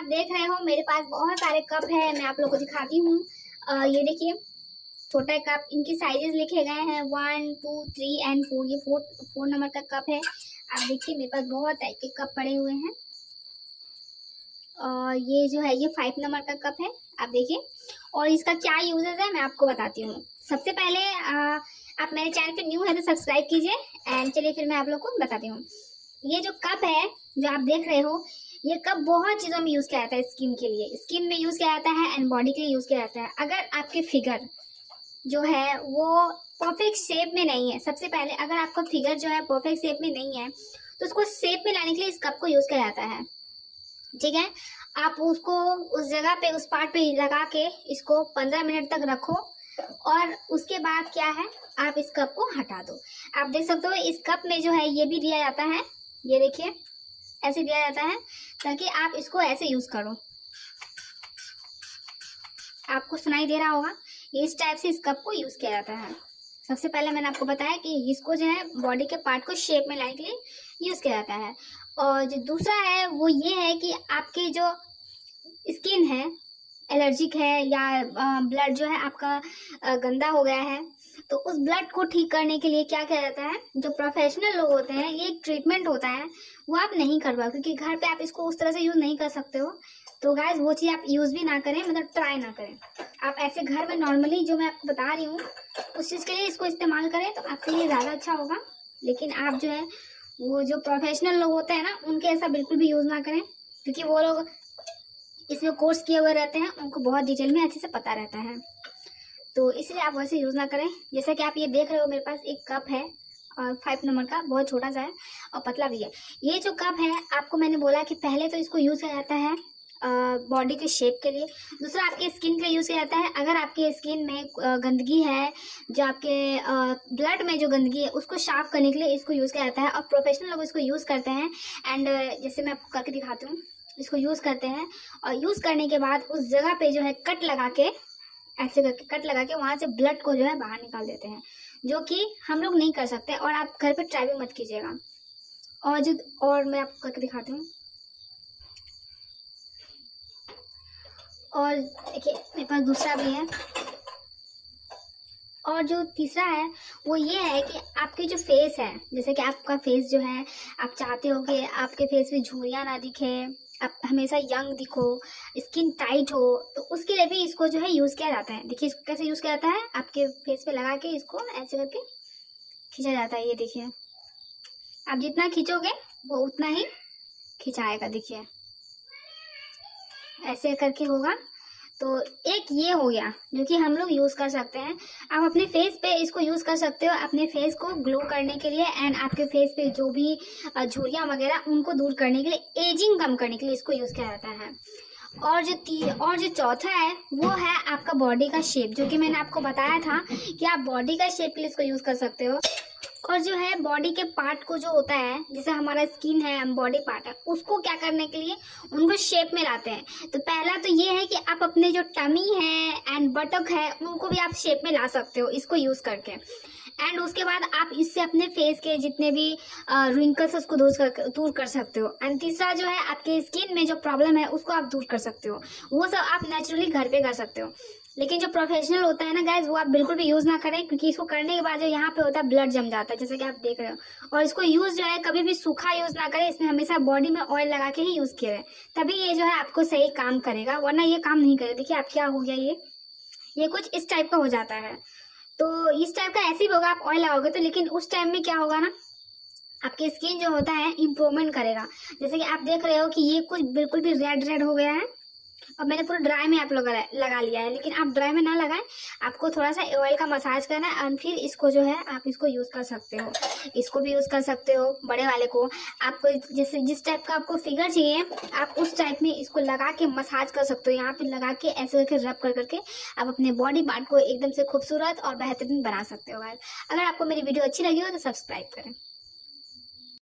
आप देख रहे हो मेरे पास बहुत सारे कप है मैं आप लोग को दिखाती हूँ। ये देखिए छोटा कप इनके साइजेस लिखे गए हैं one two three and four ये फोर फोर नंबर का कप है। आप देखिए मेरे पास बहुत टाइप के कप पड़े हुए हैं। और ये जो है ये फाइव नंबर का कप है आप देखिए। और इसका क्या यूजेस है मैं आपको बताती हूँ। सबसे पहले आ, आप मेरे चैनल पे न्यू है तो सब्सक्राइब कीजिए एंड चलिए फिर मैं आप लोग को बताती हूँ। ये जो कप है जो आप देख रहे हो ये कप बहुत चीज़ों में यूज़ किया जाता है स्किन के लिए। स्किन में यूज़ किया जाता है एंड बॉडी के लिए यूज़ किया जाता है। अगर आपके फिगर जो है, वो परफेक्ट शेप में नहीं है, सबसे पहले अगर आपका फिगर जो है परफेक्ट शेप में नहीं है तो उसको शेप में लाने के लिए इस कप को यूज़ किया जाता है। ठीक है? आप उसको उस जगह पे, उस पार्ट पे लगा के इसको पंद्रह मिनट तक रखो और उसके बाद क्या है? आप इस कप को हटा दो। आप देख सकते हो, इस कप में जो है, ये भी दिया जाता है। ये देखिए। ऐसे दिया जाता है ताकि आप इसको ऐसे यूज़ करो। आपको सुनाई दे रहा होगा इस टाइप से इस कप को यूज़ किया जाता है। सबसे पहले मैंने आपको बताया कि इसको जो है बॉडी के पार्ट को शेप में लाने के लिए यूज़ किया जाता है। और जो दूसरा है, वो ये है कि आपके जो स्किन है एलर्जिक है या ब्लड जो है आपका गंदा हो गया है तो उस ब्लड को ठीक करने के लिए क्या किया जाता है? जो प्रोफेशनल लोग होते हैं, ये एक ट्रीटमेंट होता है, वो आप नहीं कर पाओ, क्योंकि घर पे आप इसको उस तरह से यूज़ नहीं कर सकते हो। तो गाइज़ वो चीज़ आप यूज़ भी ना करें मतलब ट्राई ना करें। आप ऐसे घर में नॉर्मली जो मैं आपको बता रही हूँ, उस चीज़ के लिए इसको इस्तेमाल करें तो आपके लिए ज़्यादा अच्छा होगा। लेकिन आप जो है, वो जो प्रोफेशनल लोग होते हैं ना, उनके ऐसा बिल्कुल भी यूज़ ना करें, क्योंकि वो लोग इसमें कोर्स किए हुए रहते हैं, उनको बहुत डिटेल में अच्छे से पता रहता है। तो इसलिए आप वैसे यूज़ ना करें। जैसा कि आप ये देख रहे हो, मेरे पास एक कप है और फाइव नंबर का, बहुत छोटा सा है और पतला भी है। ये जो कप है, आपको मैंने बोला कि पहले तो इसको यूज़ किया जाता है बॉडी के शेप के लिए। दूसरा, आपके स्किन के लिए यूज़ किया जाता है। अगर आपके स्किन में गंदगी है, जो आपके ब्लड में जो गंदगी है, उसको साफ़ करने के लिए इसको यूज़ किया जाता है और प्रोफेशनल लोग इसको यूज़ करते हैं। एंड जैसे मैं आपको करके दिखाती हूँ, इसको यूज़ करते हैं और यूज़ करने के बाद उस जगह पे जो है कट लगा के ऐसे करके कट लगा के वहाँ से ब्लड को जो है बाहर निकाल देते हैं, जो कि हम लोग नहीं कर सकते और आप घर पे ट्राई भी मत कीजिएगा। और जो, और मैं आपको करके दिखाती हूँ। और देखिए, मेरे पास दूसरा भी है। और जो तीसरा है, वो ये है कि आपके जो फेस है, जैसे कि आपका फेस जो है, आप चाहते हो कि आपके फेस में झुरियाँ ना दिखे आप हमेशा यंग दिखो स्किन टाइट हो तो उसके लिए भी इसको जो है यूज़ किया जाता है। देखिए इसको कैसे यूज़ किया जाता है? आपके फेस पे लगा के इसको ऐसे करके खींचा जाता है, ये देखिए। आप जितना खींचोगे, वो उतना ही खिंचाएगा, देखिए। ऐसे करके होगा। तो एक ये हो गया, जो कि हम लोग यूज़ कर सकते हैं। आप अपने फेस पे इसको यूज़ कर सकते हो, अपने फेस को ग्लो करने के लिए एंड आपके फेस पे जो भी झुरियाँ वगैरह, उनको दूर करने के लिए एजिंग कम करने के लिए इसको यूज़ किया जाता है। और जो ती, और जो चौथा है, वो है आपका बॉडी का शेप जो कि मैंने आपको बताया था कि आप बॉडी का शेप के लिए इसको यूज़ कर सकते हो। और जो है बॉडी के पार्ट को जो होता है, जैसे हमारा स्किन है बॉडी पार्ट है, उसको क्या करने के लिए उनको शेप में लाते हैं। तो पहला तो ये है कि आप अपने जो टमी है एंड बटक है, उनको भी आप शेप में ला सकते हो, इसको यूज़ करके। एंड उसके बाद आप इससे अपने फेस के जितने भी रिंकल्स उसको दूर कर दूर कर सकते हो। एंड तीसरा जो है, आपके स्किन में जो प्रॉब्लम है, उसको आप दूर कर सकते हो। वो सब आप नेचुरली घर पे कर सकते हो। लेकिन जो प्रोफेशनल होता है ना गैस वो आप बिल्कुल भी यूज़ ना करें, क्योंकि इसको करने के बाद जो यहाँ पे होता है ब्लड जम जाता है, जैसे कि आप देख रहे हो। और इसको यूज़ जो है, कभी भी सूखा यूज़ ना करें, इसमें हमेशा बॉडी में ऑयल लगा के ही यूज़ किया है तभी ये जो है, आपको सही काम करेगा, वरना ये काम नहीं करेगा। देखिए आप क्या हो गया ये? ये कुछ इस टाइप का हो जाता है। तो इस टाइप का ऐसे ही होगा, आप ऑयल लगाओगे तो लेकिन उस टाइम में क्या होगा ना, आपकी स्किन जो होता है इम्प्रूवमेंट करेगा। जैसे कि आप देख रहे हो कि ये कुछ बिल्कुल भी रेड रेड हो गया है। अब मैंने पूरा ड्राई में आप लोग लगा लिया है, लेकिन आप ड्राई में ना लगाएँ, आपको थोड़ा सा ऑयल का मसाज करना है और फिर इसको जो है आप इसको यूज़ कर सकते हो। इसको भी यूज़ कर सकते हो, बड़े वाले को। आपको जैसे जिस टाइप का आपको फिगर चाहिए, आप उस टाइप में इसको लगा के मसाज कर सकते हो। यहाँ पे लगा के ऐसे करके रब कर करके आप अपने बॉडी पार्ट को एकदम से खूबसूरत और बेहतरीन बना सकते हो अगर आपको मेरी वीडियो अच्छी लगी हो तो सब्सक्राइब करें।